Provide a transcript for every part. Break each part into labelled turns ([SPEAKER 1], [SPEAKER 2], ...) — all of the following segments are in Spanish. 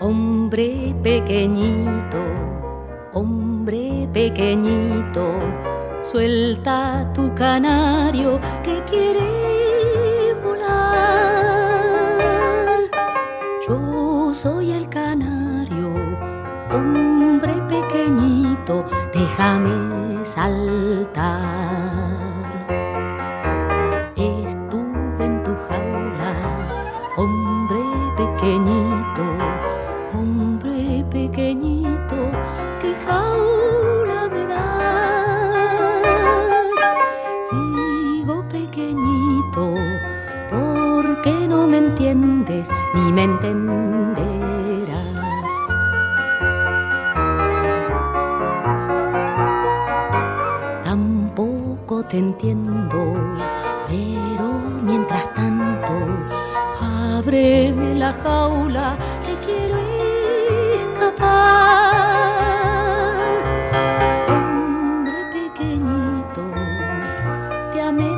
[SPEAKER 1] Hombre pequeñito, hombre pequeñito, suelta tu canario que quiere volar. Yo soy el canario, hombre pequeñito, déjame saltar. Estuve en tu jaula, hombre pequeñito, pequeñito, qué jaula me das. Digo pequeñito, porque no me entiendes ni me entenderás. Tampoco te entiendo, pero mientras tanto, ábreme la jaula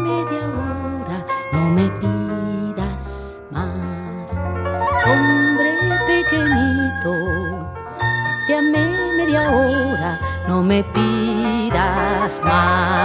[SPEAKER 1] media hora, no me pidas más. Hombre pequeñito, te amé media hora, no me pidas más.